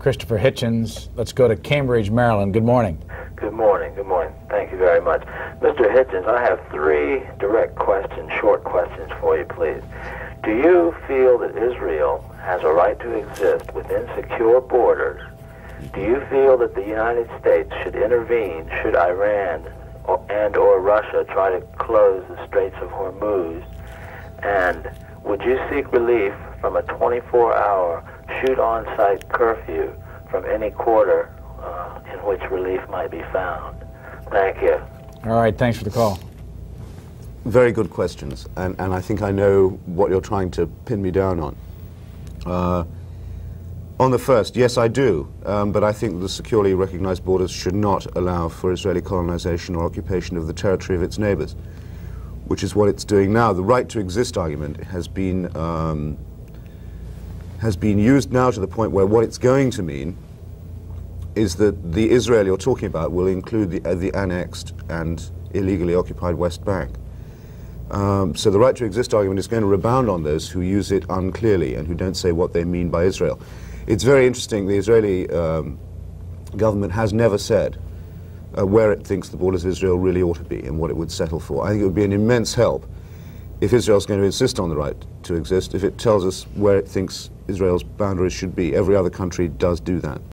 Christopher Hitchens. Let's go to Cambridge, Maryland. Good morning. Good morning. Good morning. Thank you very much. Mr. Hitchens, I have three direct questions, short questions for you, please. Do you feel that Israel has a right to exist within secure borders? Do you feel that the United States should intervene should Iran or, and or Russia try to close the Straits of Hormuz? And would you seek relief from a 24-hour shoot-on-sight curfew from any quarter uh, in which relief might be found? Thank you. All right, thanks for the call. Very good questions, and, and I think I know what you're trying to pin me down on. Uh, on the first, yes, I do, um, but I think the securely recognized borders should not allow for Israeli colonization or occupation of the territory of its neighbors, which is what it's doing now. The right to exist argument has been, um, has been used now to the point where what it's going to mean is that the Israel you're talking about will include the, uh, the annexed and illegally occupied West Bank. Um, so the right to exist argument is going to rebound on those who use it unclearly and who don't say what they mean by Israel. It's very interesting, the Israeli um, government has never said uh, where it thinks the borders of Israel really ought to be and what it would settle for. I think it would be an immense help if Israel is going to insist on the right to exist, if it tells us where it thinks Israel's boundaries should be. Every other country does do that.